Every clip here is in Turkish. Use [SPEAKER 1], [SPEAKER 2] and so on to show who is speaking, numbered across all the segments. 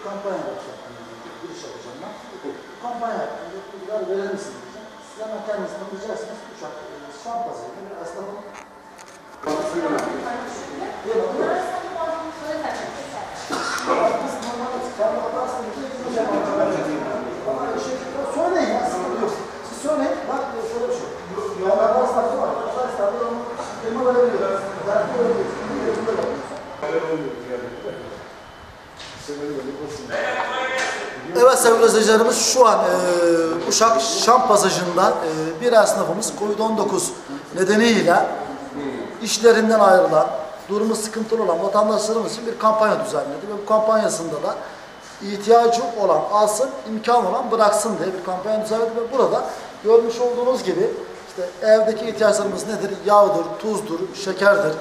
[SPEAKER 1] bir kampanya başlattım. Giriş yapacağım ben. Kampanya hakkında bilgiler verir misiniz? diyeceğim. Siz hemen kendiniz tanıyacaksınız. Uşak, e, şan pazarında bir esnafın bir şey, söyleyin ya, sıkıntı yok. Siz söyleyin, bak e, şöyle bir şey. Yani Abbas'ta var. Abbas'ta var. Onu elma verebiliyor. Garanti verebiliyor. Eğitimde bakıyorsun. Evet sevgili izleyicilerimiz şu an e, Uşak Şam pasajında e, bir esnafımız Covid-19 nedeniyle işlerinden ayrılan, durumu sıkıntılı olan vatandaşlarımız için bir kampanya düzenledi ve bu kampanyasında da ihtiyacı olan alsın, imkan olan bıraksın diye bir kampanya düzenledi ve burada görmüş olduğunuz gibi işte evdeki ihtiyaçlarımız nedir? Yağdır, tuzdur, şekerdir,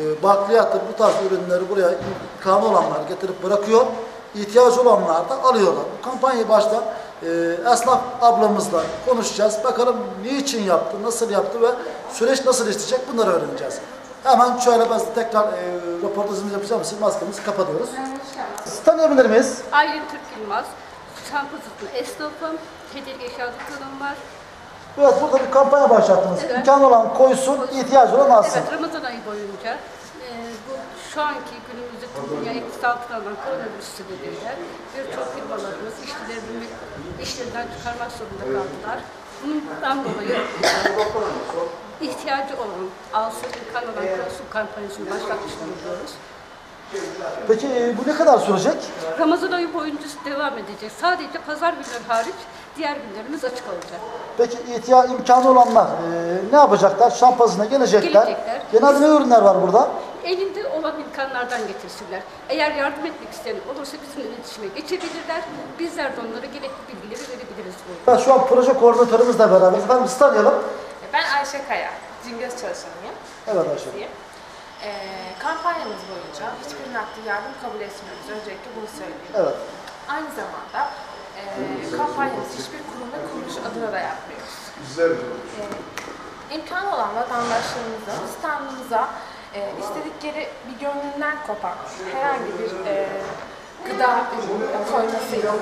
[SPEAKER 1] e, bakliyattır bu tarz ürünleri buraya imkanı olanlar getirip bırakıyor. İhtiyacı olanlar da alıyorlar. Bu kampanyayı başta e, esnaf ablamızla konuşacağız. Bakalım niçin yaptı, nasıl yaptı ve süreç nasıl işleyecek bunları öğreneceğiz. Hemen şöyle ben tekrar e, röportajımızı yapacağım. Siz maskemizi kapatıyoruz. Sizi tanıyabilir miyiz?
[SPEAKER 2] Aylin Türk Yılmaz, Şampazıtlı esnafım, tedirgin şahlıklarım var.
[SPEAKER 1] Evet burada bir kampanya başlattınız.
[SPEAKER 2] Evet.
[SPEAKER 1] İmkanı olan koysun, ihtiyacı olan alsın.
[SPEAKER 2] Evet, Ramazan ayı boyunca e, bu şu anki günümüzde dünya alan koronavirüs sebebiyle birçok firmalarımız işçilerini işlerinden çıkarmak zorunda kaldılar. Bundan dolayı ihtiyacı olan alsın, imkan olan koysun kampanyasını başlatmış bulunuyoruz.
[SPEAKER 1] Peki bu ne kadar sürecek?
[SPEAKER 2] Ramazan ayı boyunca devam edecek. Sadece pazar günleri hariç diğer günlerimiz açık olacak.
[SPEAKER 1] Peki ihtiya imkanı olanlar e, ne yapacaklar? Şampazına gelecekler.
[SPEAKER 2] Gelecekler.
[SPEAKER 1] Genelde ne ürünler var burada?
[SPEAKER 2] elinde olan imkanlardan getirsinler. Eğer yardım etmek isteyen olursa bizimle iletişime geçebilirler. Bizler de onlara gerekli bilgileri verebiliriz.
[SPEAKER 1] Evet, şu an proje koordinatörümüzle beraberiz. Efendim sizi tanıyalım.
[SPEAKER 3] Ben Ayşe Kaya, Cingöz çalışanıyım.
[SPEAKER 1] Evet Ayşe.
[SPEAKER 3] Ee, kampanyamız boyunca hiçbir nakdi yardım kabul etmiyoruz. Öncelikle bunu söyleyeyim.
[SPEAKER 1] Evet.
[SPEAKER 3] Aynı zamanda e, kampanyamız hiçbir kurum ve kuruluş adına da yapmıyoruz. Ee, imkanı olan vatandaşlarımızın standımıza e, istedikleri bir gönlünden kopan herhangi bir e, gıda ürünü koymasıyla,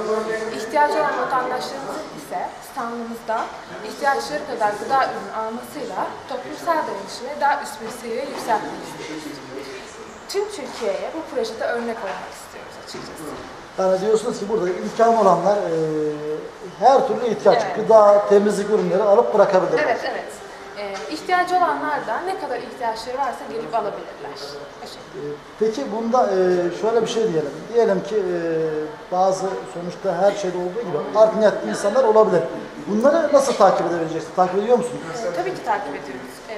[SPEAKER 3] ihtiyacı olan vatandaşlarımızın ise standımızda ihtiyaçları kadar gıda ürünü almasıyla toplumsal dayanışmayı daha üst bir seviyeye yükseltmek istiyoruz. Tüm Türkiye'ye bu projede örnek olmak istiyoruz açıkçası.
[SPEAKER 1] Yani diyorsunuz ki burada imkanı olanlar e, her türlü ihtiyaç,
[SPEAKER 3] Evet.
[SPEAKER 1] gıda, temizlik ürünleri alıp bırakabilirler.
[SPEAKER 3] Evet, evet. Ee, ihtiyacı olanlar da ne kadar ihtiyaçları varsa gelip alabilirler. Ederim.
[SPEAKER 1] Peki bunda e, şöyle bir şey diyelim. Diyelim ki e, bazı sonuçta her şeyde olduğu gibi art niyetli insanlar olabilir. Bunları nasıl takip edebileceksiniz? Takip ediyor musunuz?
[SPEAKER 3] Ee, tabii ki takip ediyoruz. Ee,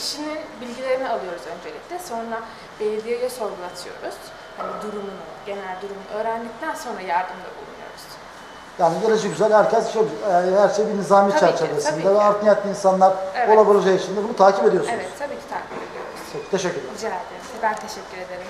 [SPEAKER 3] kişinin bilgilerini alıyoruz öncelikle. Sonra belediyeye sorgulatıyoruz. Hani durumunu, genel durumunu öğrendikten sonra yardımda bulunuyoruz.
[SPEAKER 1] Yani gelişi güzel herkes çok, yani her şey bir nizami
[SPEAKER 3] Tabii
[SPEAKER 1] çerçevesinde ve art niyetli insanlar
[SPEAKER 3] Evet.
[SPEAKER 1] olabileceği için de bunu takip ediyorsunuz.
[SPEAKER 3] Evet, tabii ki takip ediyoruz.
[SPEAKER 1] Peki, teşekkür ederim.
[SPEAKER 3] Rica ederim. Ben teşekkür ederim.